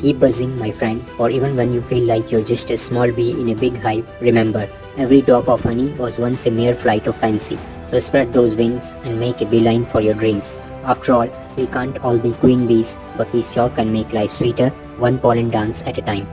Keep buzzing, my friend, Or even when you feel like you're just a small bee in a big hive, remember, every drop of honey was once a mere flight of fancy. So spread those wings and make a beeline for your dreams. After all, we can't all be queen bees, but we sure can make life sweeter, one pollen dance at a time.